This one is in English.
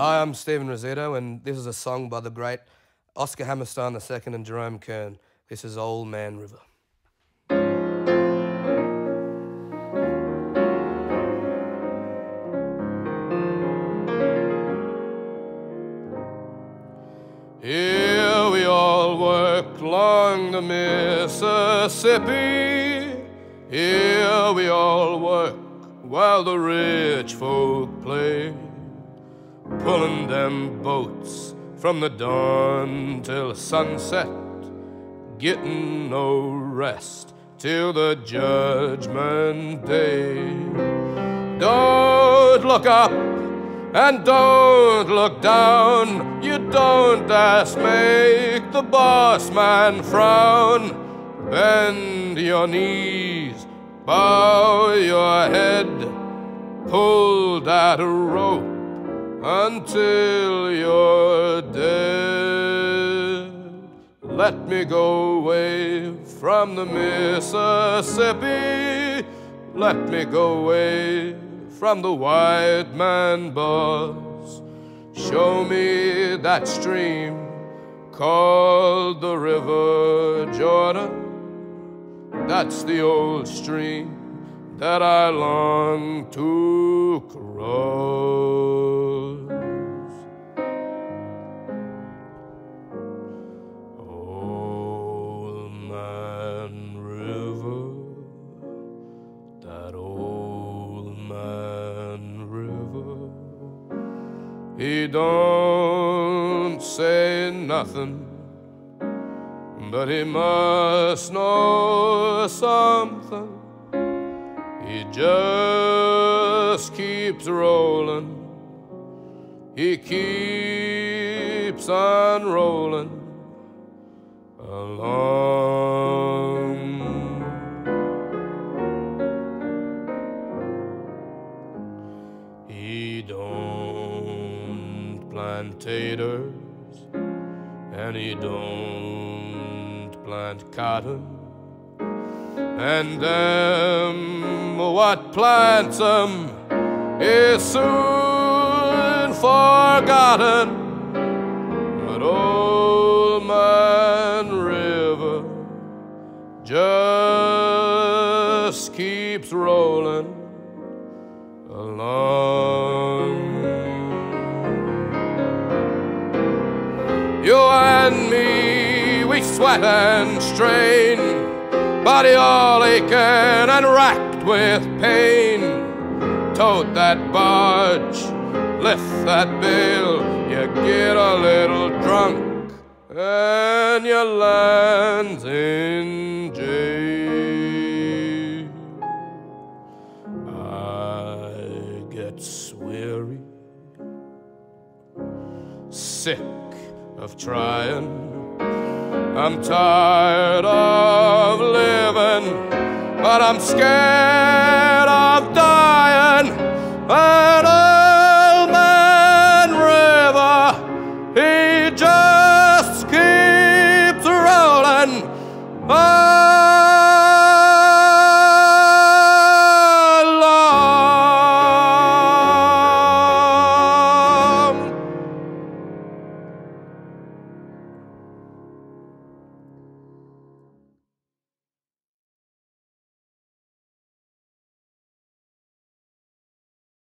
Hi, I'm Steven Rossitto, and this is a song by the great Oscar Hammerstein II and Jerome Kern. This is Old Man River. Here we all work along the Mississippi. Here we all while the rich folk play pulling them boats from the dawn till sunset, getting no rest till the judgment day. Don't look up and don't look down. You don't ask, make the boss man frown. Bend your knees, bow your head, pull that rope until you're dead. Let me go away from the Mississippi. Let me go away from the white man boss. Show me that stream called the River Jordan. That's the old stream that I long to cross. Old Man River, that old man river, he don't say nothing but he must know something. He just keeps rolling. He keeps on rolling along. He don't plant taters and he don't plant cotton and them what plants them is soon forgotten. But old man River just keeps rolling along. We sweat and strain, body all aching and racked with pain. Tote that barge, lift that bill, you get a little drunk, and you land in jail. I get weary, sick of trying. I'm tired of living, but I'm scared of dying.